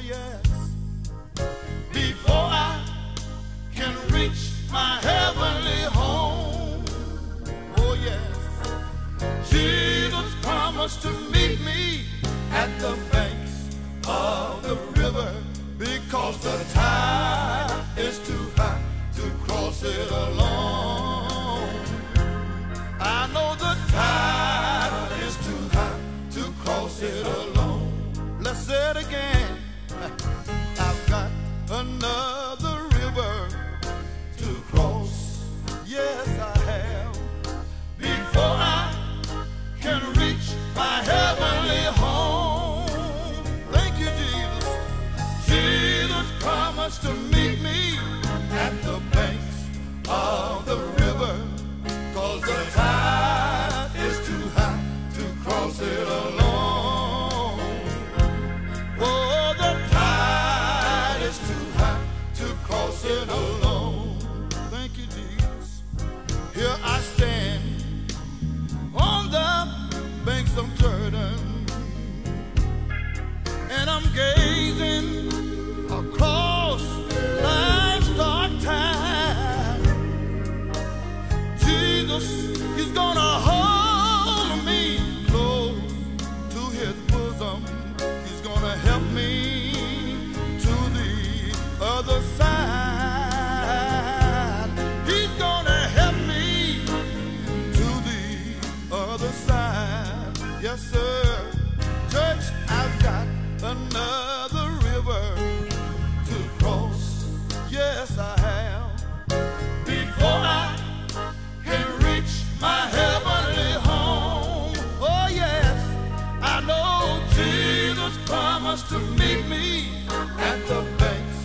yes. Before I can reach my heavenly home, oh yes. Jesus promised to meet me at the banks of the river because the tide is too high to cross it alone. I know the tide is too high to cross it alone. Let's say it again. I've got another river to cross. Yes, I have. Before I can reach my heavenly home. Thank you, Jesus. Jesus promised to me promised to meet me at the banks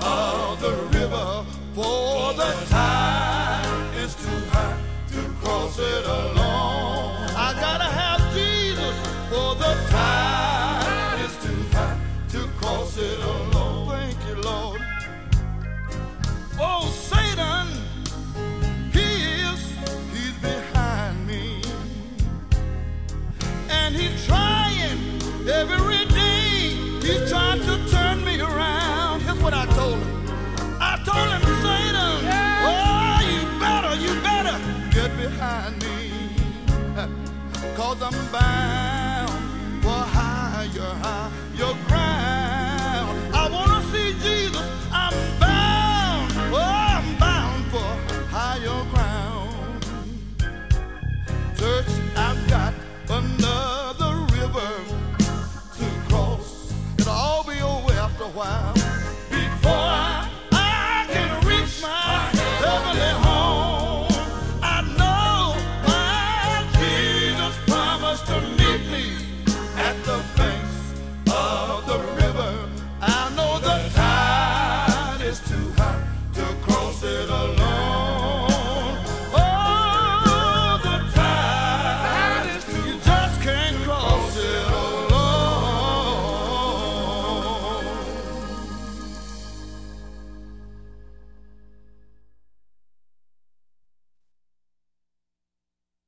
of the river. For the tide is too high to cross it alone. I gotta have Jesus, for the tide is too high to cross it alone. Thank you, Lord. Oh, Satan, he is, he's behind me. And he's trying every Cause I'm bound.